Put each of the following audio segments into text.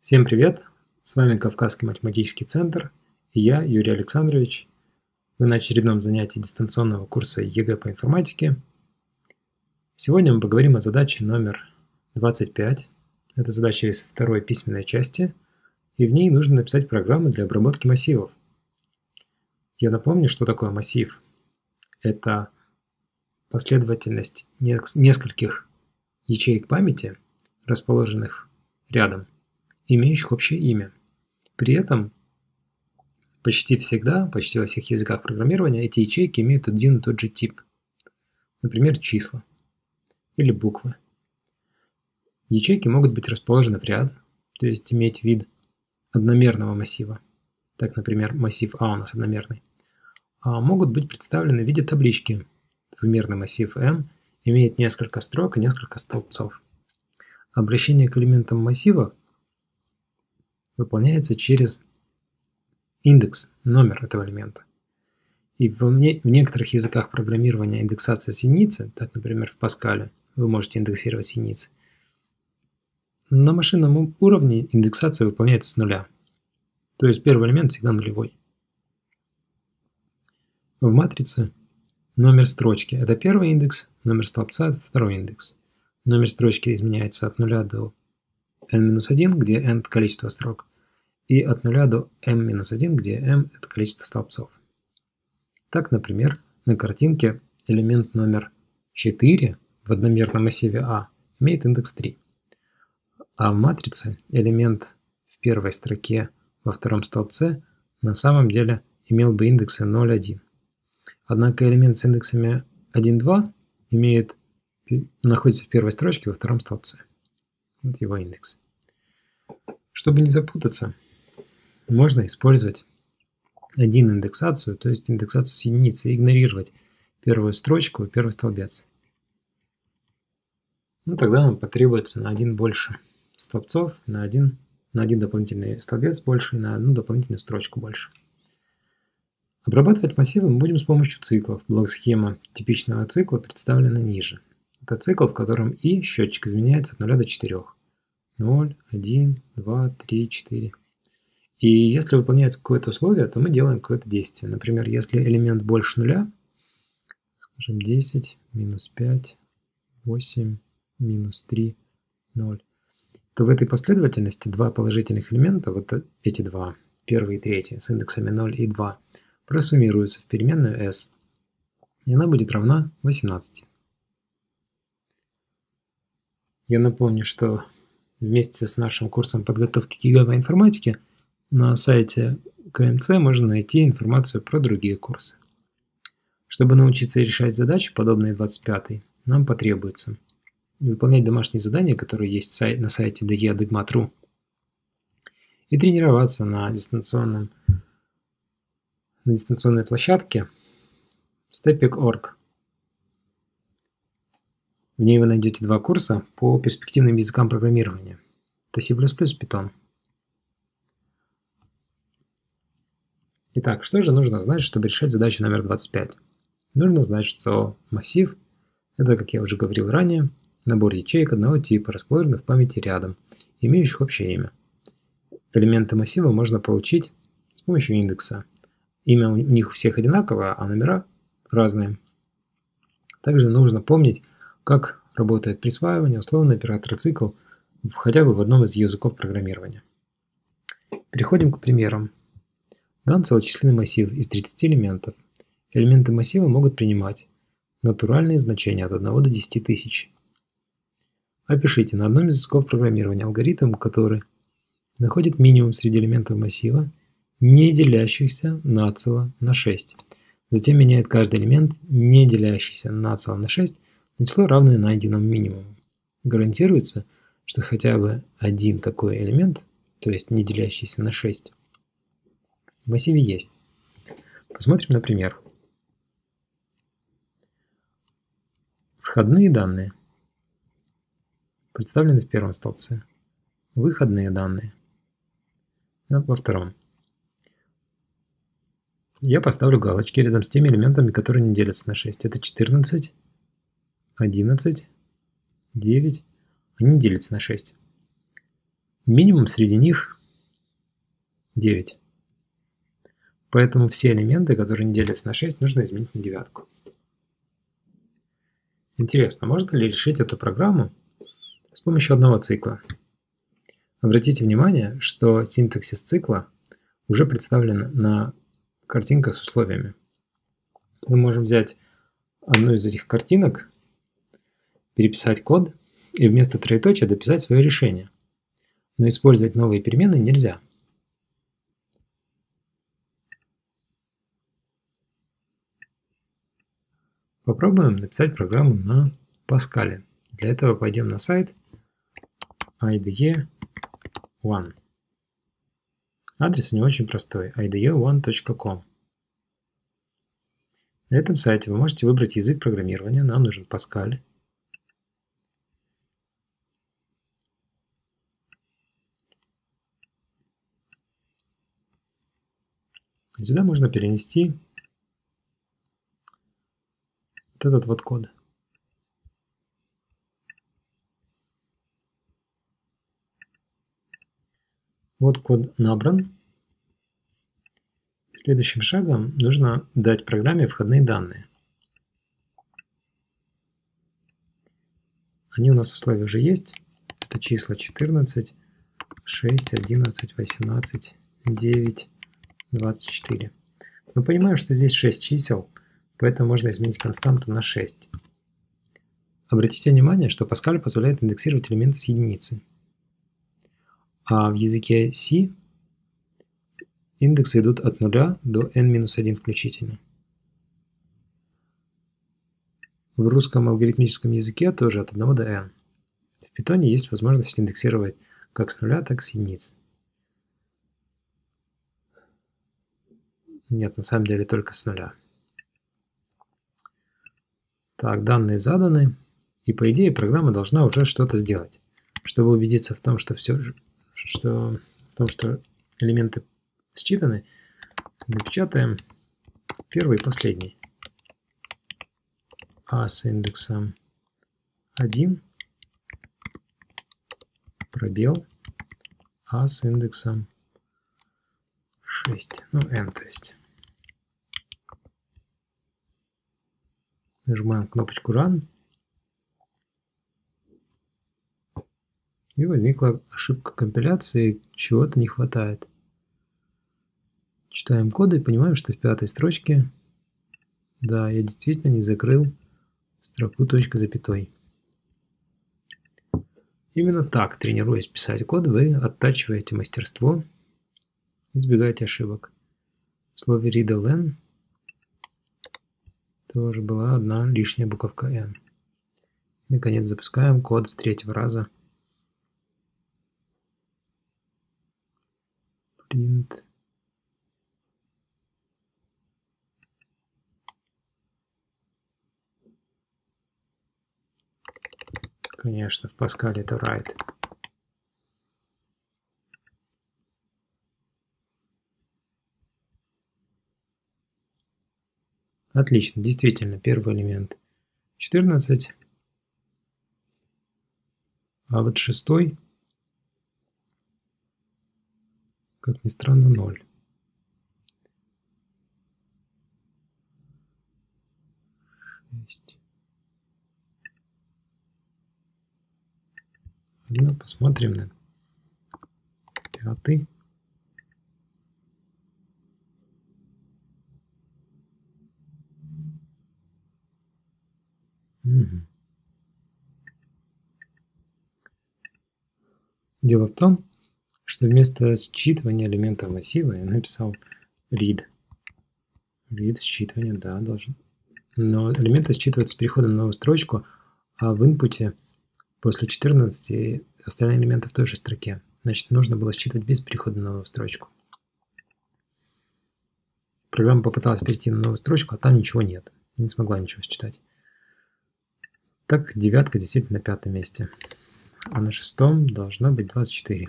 Всем привет! С вами Кавказский математический центр и я, Юрий Александрович. Вы на очередном занятии дистанционного курса ЕГЭ по информатике. Сегодня мы поговорим о задаче номер 25. Это задача из второй письменной части, и в ней нужно написать программу для обработки массивов. Я напомню, что такое массив. Это последовательность нескольких ячеек памяти, расположенных рядом – имеющих общее имя. При этом почти всегда, почти во всех языках программирования эти ячейки имеют один и тот же тип. Например, числа или буквы. Ячейки могут быть расположены в ряд, то есть иметь вид одномерного массива. Так, например, массив А у нас одномерный. А могут быть представлены в виде таблички. Двумерный массив M имеет несколько строк и несколько столбцов. Обращение к элементам массива выполняется через индекс, номер этого элемента. И в, не, в некоторых языках программирования индексация с единицы, так, например, в Паскале, вы можете индексировать с единицы, на машинном уровне индексация выполняется с нуля. То есть первый элемент всегда нулевой. В матрице номер строчки – это первый индекс, номер столбца – это второй индекс. Номер строчки изменяется от нуля до n-1, где n – количество строк, и от 0 до m-1, где m – это количество столбцов. Так, например, на картинке элемент номер 4 в одномерном массиве А имеет индекс 3, а в матрице элемент в первой строке во втором столбце на самом деле имел бы индексы 0, 1. Однако элемент с индексами 1, 2 имеет, находится в первой строчке во втором столбце. Вот его индекс. Чтобы не запутаться, можно использовать один индексацию, то есть индексацию с единицы, игнорировать первую строчку и первый столбец. Ну, тогда нам потребуется на один больше столбцов, на один, на один дополнительный столбец больше и на одну дополнительную строчку больше. Обрабатывать массивы мы будем с помощью циклов. Блок-схема типичного цикла представлена ниже. Это цикл, в котором и счетчик изменяется от 0 до 4. 0, 1, 2, 3, 4. И если выполняется какое-то условие, то мы делаем какое-то действие. Например, если элемент больше нуля, скажем 10, минус 5, 8, минус 3, 0, то в этой последовательности два положительных элемента, вот эти два, первый и третий, с индексами 0 и 2, просуммируются в переменную s, и она будет равна 18. Я напомню, что вместе с нашим курсом подготовки к ЕГЭ информатике – на сайте КМЦ можно найти информацию про другие курсы. Чтобы научиться решать задачи, подобные 25 нам потребуется выполнять домашние задания, которые есть на сайте de.degma.ru и тренироваться на, дистанционном, на дистанционной площадке Stepik.org. В ней вы найдете два курса по перспективным языкам программирования. Это C++ Python. Итак, что же нужно знать, чтобы решать задачу номер 25? Нужно знать, что массив – это, как я уже говорил ранее, набор ячеек одного типа, расположенных в памяти рядом, имеющих общее имя. Элементы массива можно получить с помощью индекса. Имя у них всех одинаковое, а номера разные. Также нужно помнить, как работает присваивание, условный оператор цикл, хотя бы в одном из языков программирования. Переходим к примерам. Дан целочисленный массив из 30 элементов. Элементы массива могут принимать натуральные значения от 1 до 10 тысяч. Опишите на одном из языков программирования алгоритм, который находит минимум среди элементов массива, не делящихся нацело на 6. Затем меняет каждый элемент, не делящийся нацело на 6, на число, равное найденному минимуму. Гарантируется, что хотя бы один такой элемент, то есть не делящийся на 6, в массиве есть. Посмотрим на пример. Входные данные представлены в первом столбце. Выходные данные во втором. Я поставлю галочки рядом с теми элементами, которые не делятся на 6. Это 14, 11, 9. Они делятся на 6. Минимум среди них 9. Поэтому все элементы, которые не делятся на 6, нужно изменить на девятку. Интересно, можно ли решить эту программу с помощью одного цикла? Обратите внимание, что синтаксис цикла уже представлен на картинках с условиями. Мы можем взять одну из этих картинок, переписать код и вместо троеточия дописать свое решение. Но использовать новые переменные нельзя. Попробуем написать программу на Паскале. Для этого пойдем на сайт IDE One. Адрес у него очень простой – ide1.com. На этом сайте вы можете выбрать язык программирования. Нам нужен Паскаль. Сюда можно перенести вот этот вот код. Вот код набран. Следующим шагом нужно дать программе входные данные. Они у нас в условии уже есть. Это числа 14, 6, 11, 18, 9, 24. Мы понимаем, что здесь 6 чисел, поэтому можно изменить константу на 6. Обратите внимание, что Паскаль позволяет индексировать элементы с единицы. А в языке C индексы идут от 0 до n-1 включительно. В русском алгоритмическом языке тоже от 1 до n. В питоне есть возможность индексировать как с нуля, так и с единиц. Нет, на самом деле только с нуля. Так, данные заданы. И по идее программа должна уже что-то сделать. Чтобы убедиться в том, что все что, в том, что элементы считаны, напечатаем первый и последний. А с индексом 1, пробел, А с индексом 6, ну n то есть. Нажимаем кнопочку Run. И возникла ошибка компиляции, чего-то не хватает. Читаем коды и понимаем, что в пятой строчке, да, я действительно не закрыл строку точка запятой. Именно так, тренируясь писать код, вы оттачиваете мастерство, избегаете ошибок. В слове readle n тоже была одна лишняя буковка n. Наконец запускаем код с третьего раза. print Конечно, в Паскале это write. Отлично, действительно, первый элемент 14, а вот шестой как ни странно, ноль. Шесть. Ну, посмотрим на пятый. Дело в том, что вместо считывания элементов массива я написал read. Read считывание, да, должен. Но элементы считываются с переходом на новую строчку, а в инпуте после 14 остальные элементы в той же строке. Значит, нужно было считывать без перехода на новую строчку. Программа попыталась перейти на новую строчку, а там ничего нет. Не смогла ничего считать. Так, девятка действительно на пятом месте. А на шестом должна быть 24.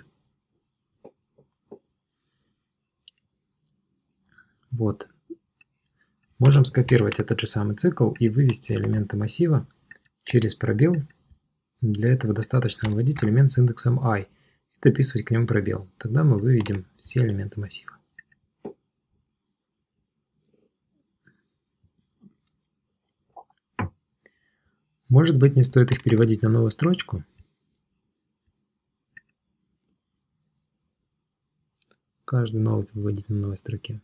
Вот. Можем скопировать этот же самый цикл и вывести элементы массива через пробел. Для этого достаточно вводить элемент с индексом i. И дописывать к нему пробел. Тогда мы выведем все элементы массива. Может быть, не стоит их переводить на новую строчку? Каждый новый выводить на новой строке.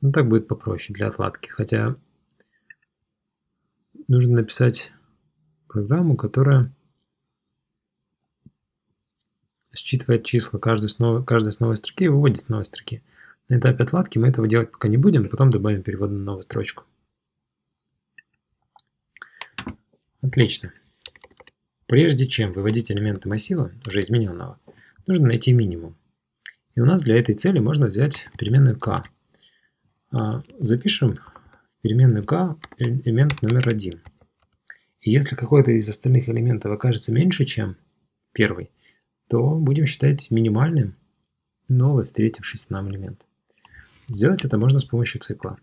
Ну, так будет попроще для отладки. Хотя нужно написать программу, которая считывает числа каждой с, новой, каждой с новой строки и выводит с новой строки. На этапе отладки мы этого делать пока не будем, потом добавим перевод на новую строчку. Отлично. Прежде чем выводить элементы массива, уже измененного, нужно найти минимум. И у нас для этой цели можно взять переменную k. А, запишем переменную k элемент номер один. И если какой-то из остальных элементов окажется меньше, чем первый, то будем считать минимальным новый встретившийся нам элемент. Сделать это можно с помощью цикла.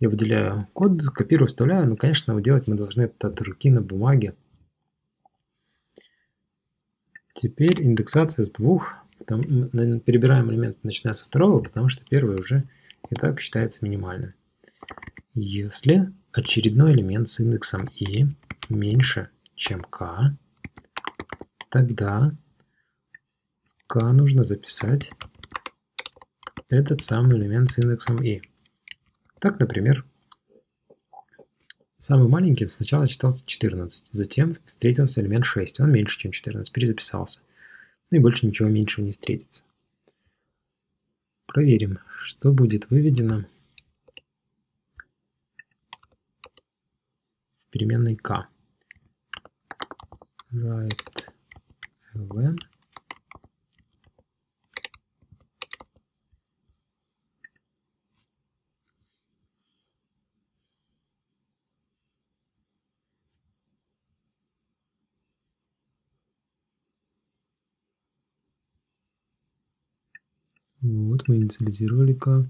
Я выделяю код, копирую, вставляю, но, конечно, делать мы должны это от руки на бумаге. Теперь индексация с двух. Там, перебираем элемент, начиная со второго, потому что первый уже и так считается минимальным. Если очередной элемент с индексом i меньше, чем k, тогда k нужно записать этот самый элемент с индексом i. Так, например, самым маленьким сначала читался 14, затем встретился элемент 6, он меньше, чем 14, перезаписался. Ну и больше ничего меньшего не встретится. Проверим, что будет выведено в переменной k. Write ln Вот мы инициализировали К.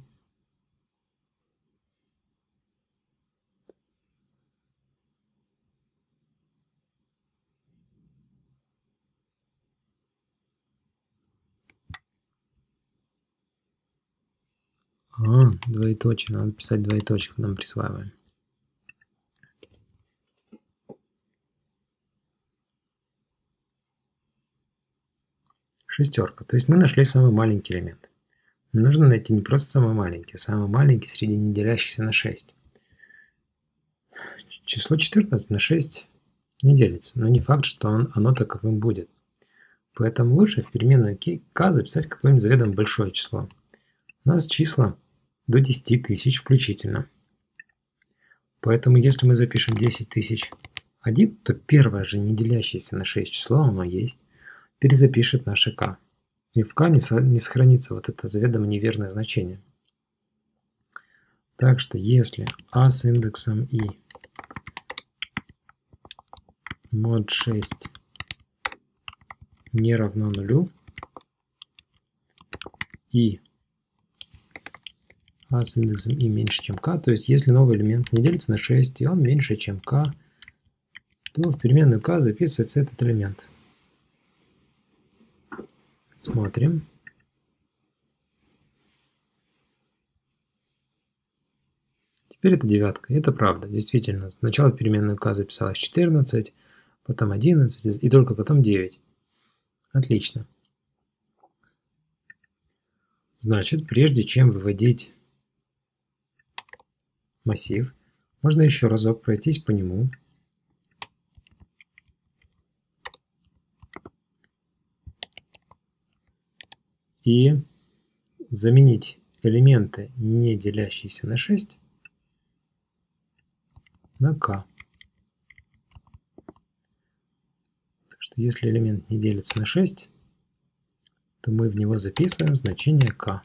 А, двоеточие. Надо писать двоеточие, мы присваиваем. Шестерка. То есть мы нашли самый маленький элемент. Нужно найти не просто самый маленький, а самый маленький среди не делящихся на 6. Число 14 на 6 не делится, но не факт, что он, оно таковым будет. Поэтому лучше в переменную k записать какое-нибудь заведомо большое число. У нас числа до 10 тысяч включительно. Поэтому если мы запишем 10 тысяч 1, то первое же не делящееся на 6 число, оно есть, перезапишет наше k и в К не, не сохранится вот это заведомо неверное значение. Так что если А с индексом И мод 6 не равно нулю, и а с индексом и меньше, чем k, то есть если новый элемент не делится на 6, и он меньше, чем k, то в переменную k записывается этот элемент. Смотрим. Теперь это девятка. Это правда, действительно. Сначала переменную k записалась 14, потом 11 и только потом 9. Отлично. Значит, прежде чем выводить массив, можно еще разок пройтись по нему и заменить элементы, не делящиеся на 6, на k. Так что если элемент не делится на 6, то мы в него записываем значение k.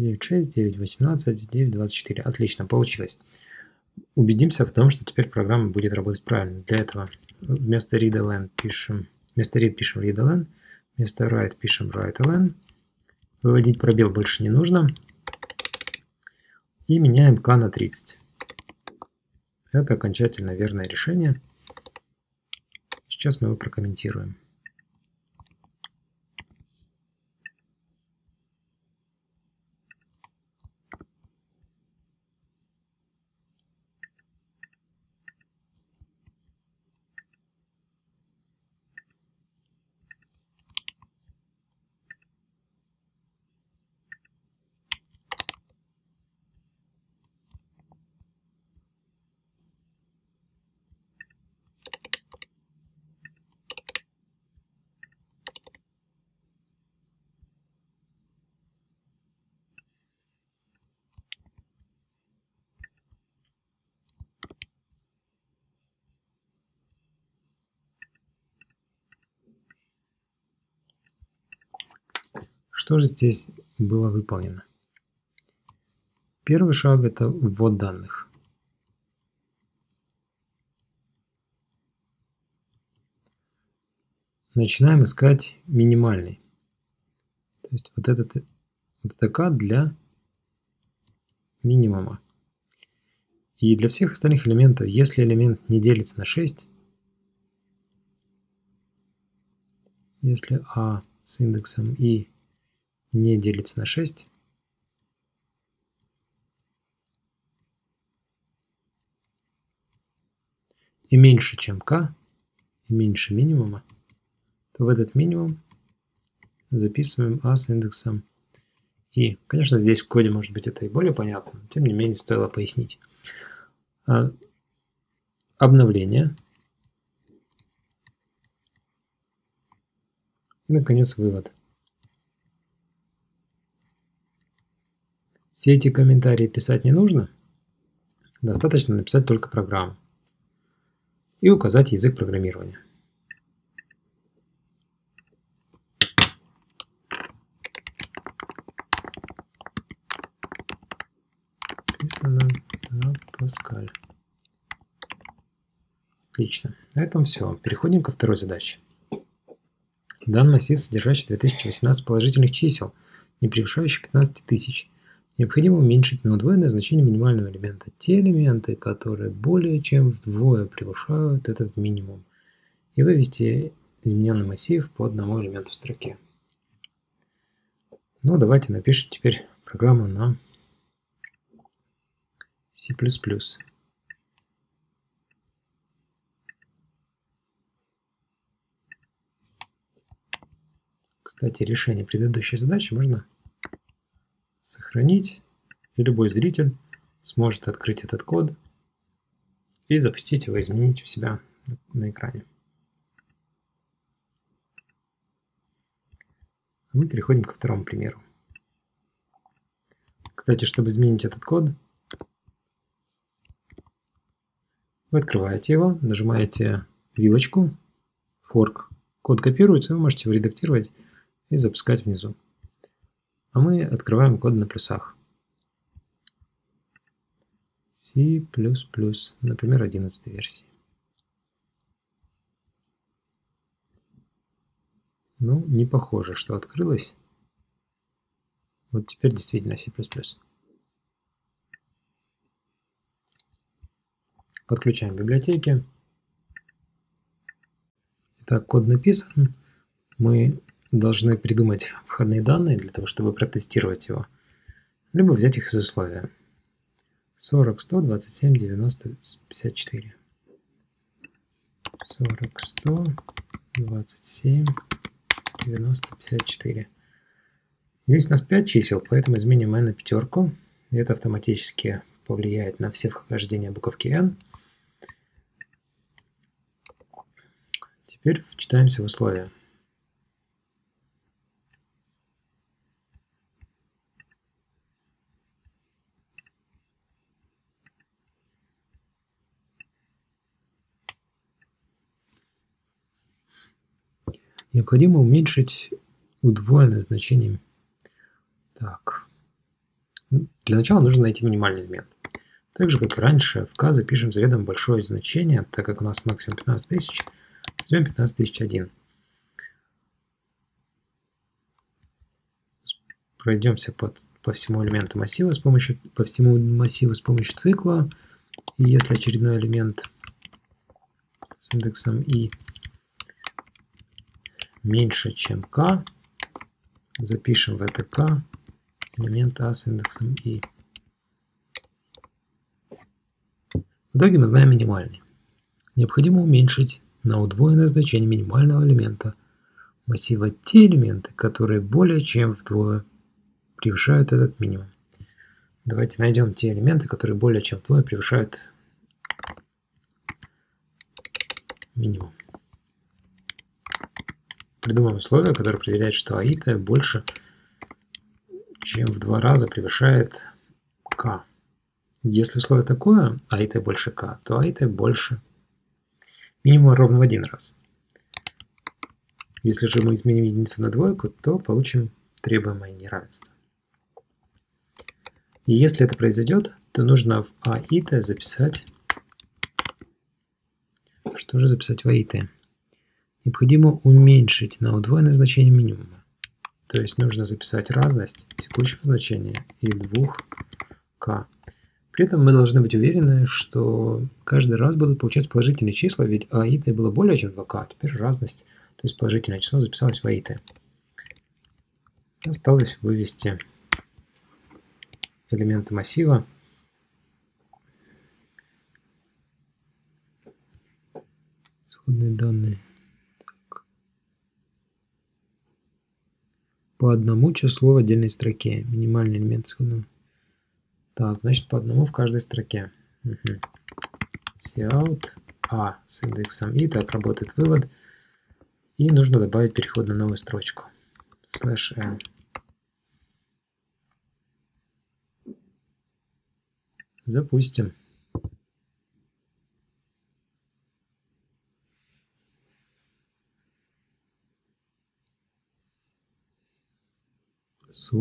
9.6, 9.18, 9.24. Отлично, получилось. Убедимся в том, что теперь программа будет работать правильно. Для этого вместо readLn пишем, вместо read пишем readLn, вместо write пишем writeLn, Выводить пробел больше не нужно. И меняем k на 30. Это окончательно верное решение. Сейчас мы его прокомментируем. Что же здесь было выполнено? Первый шаг – это ввод данных. Начинаем искать минимальный. То есть вот этот вот это для минимума. И для всех остальных элементов, если элемент не делится на 6, если a с индексом i не делится на 6. И меньше, чем k, и меньше минимума, то в этот минимум записываем a с индексом и, конечно, здесь в коде, может быть, это и более понятно, но тем не менее стоило пояснить. А, обновление. И, наконец, вывод. Все эти комментарии писать не нужно. Достаточно написать только программу и указать язык программирования. Написано на Pascal. Отлично. На этом все. Переходим ко второй задаче. Дан массив, содержащий 2018 положительных чисел, не превышающий 15 тысяч. Необходимо уменьшить на удвоенное значение минимального элемента те элементы, которые более чем вдвое превышают этот минимум, и вывести измененный массив по одному элементу в строке. Ну, давайте напишем теперь программу на C++. Кстати, решение предыдущей задачи можно сохранить, и любой зритель сможет открыть этот код и запустить его, изменить у себя на экране. А мы переходим ко второму примеру. Кстати, чтобы изменить этот код, вы открываете его, нажимаете вилочку, fork, код копируется, вы можете его редактировать и запускать внизу. А мы открываем код на плюсах. C++, например, 11 версии. Ну, не похоже, что открылось. Вот теперь действительно C++. Подключаем библиотеки. Итак, код написан. Мы должны придумать входные данные для того, чтобы протестировать его, либо взять их из условия. 40, 100, 27, 90, 54. 40, 100, 27, 90, 54. Здесь у нас 5 чисел, поэтому изменим n на пятерку. И это автоматически повлияет на все вхождения буковки n. Теперь вчитаемся в условия. Необходимо уменьшить удвоенное значение. Так. Для начала нужно найти минимальный элемент. Так же, как и раньше, в k запишем заведомо большое значение, так как у нас максимум 15 тысяч, возьмем 15 тысяч 1. пройдемся по, по всему элементу массива с помощью, по всему массиву с помощью цикла. И если очередной элемент с индексом i меньше, чем k, запишем в это k элемент a с индексом i. В итоге мы знаем минимальный. Необходимо уменьшить на удвоенное значение минимального элемента массива те элементы, которые более чем вдвое превышают этот минимум. Давайте найдем те элементы, которые более чем вдвое превышают минимум. Придумаем условие, которое определяет, что аита больше, чем в два раза превышает k. Если условие такое, аита больше k, то аита больше минимум ровно в один раз. Если же мы изменим единицу на двойку, то получим требуемое неравенство. И если это произойдет, то нужно в а и т записать... Что же записать в а и т? Необходимо уменьшить на удвоенное значение минимума. То есть нужно записать разность текущего значения и 2k. При этом мы должны быть уверены, что каждый раз будут получаться положительные числа, ведь а и т было более чем 2k, а теперь разность, то есть положительное число записалось в а и т. Осталось вывести элементы массива. Исходные данные. По одному числу в отдельной строке. Минимальный элемент исходного. Так, значит по одному в каждой строке. Угу. Cout A с индексом и так работает вывод. И нужно добавить переход на новую строчку. Slash n. Запустим.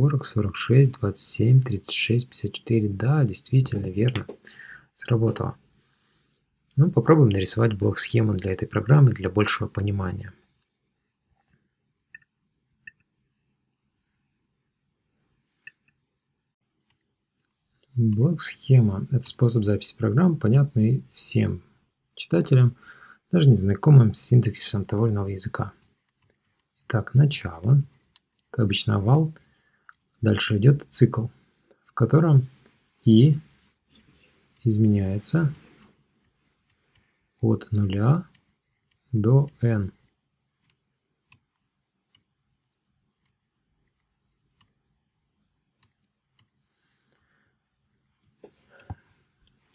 Сорок, сорок шесть, двадцать семь, тридцать шесть, пятьдесят четыре. Да, действительно, верно. Сработало. Ну, попробуем нарисовать блок-схему для этой программы для большего понимания. Блок-схема – это способ записи программ, понятный всем читателям, даже незнакомым с синтаксисом того или иного языка. Итак, начало – это обычно овал. Дальше идет цикл, в котором и изменяется от нуля до n.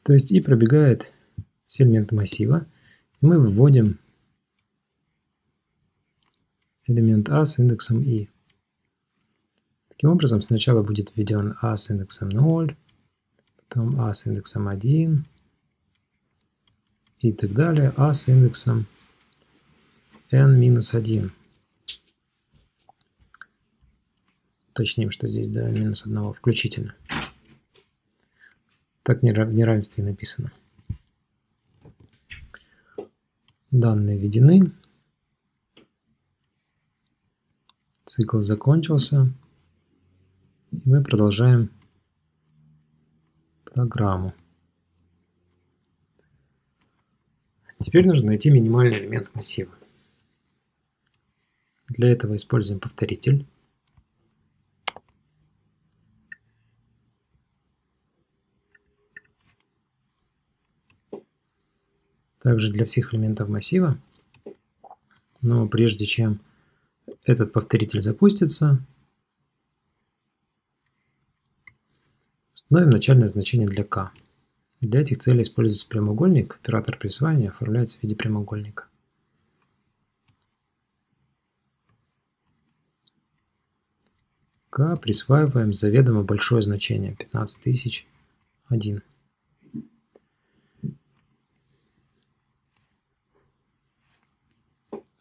То есть и пробегает все элементы массива, и мы вводим элемент А с индексом i. Таким образом, сначала будет введен А с индексом 0, потом А с индексом 1 и так далее, А с индексом n-1. Уточним, что здесь до n-1 включительно. Так в неравенстве написано. Данные введены. Цикл закончился. И мы продолжаем программу. Теперь нужно найти минимальный элемент массива. Для этого используем повторитель. также для всех элементов массива. Но прежде чем этот повторитель запустится, установим начальное значение для k. Для этих целей используется прямоугольник. Оператор присваивания оформляется в виде прямоугольника. k присваиваем заведомо большое значение 15001.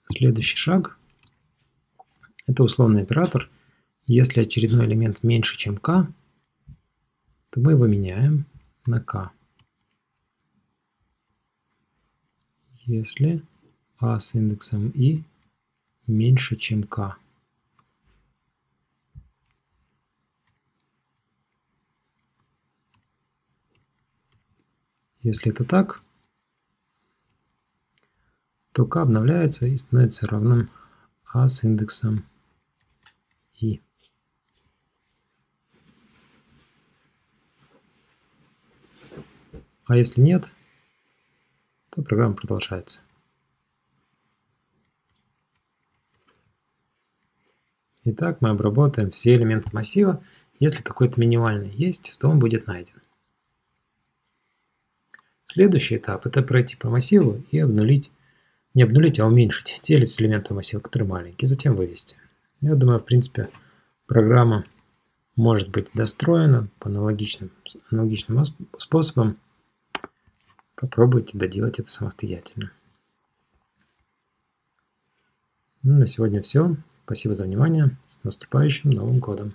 Следующий шаг – это условный оператор. Если очередной элемент меньше, чем k, то мы его меняем на k. Если a с индексом i меньше, чем k. Если это так, то k обновляется и становится равным a с индексом А если нет, то программа продолжается. Итак, мы обработаем все элементы массива. Если какой-то минимальный есть, то он будет найден. Следующий этап – это пройти по массиву и обнулить, не обнулить, а уменьшить те элементы массива, которые маленькие, затем вывести. Я думаю, в принципе, программа может быть достроена по аналогичным, аналогичным способам. Попробуйте доделать это самостоятельно. Ну, на сегодня все. Спасибо за внимание. С наступающим Новым годом!